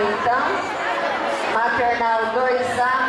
então. Maternal 2A,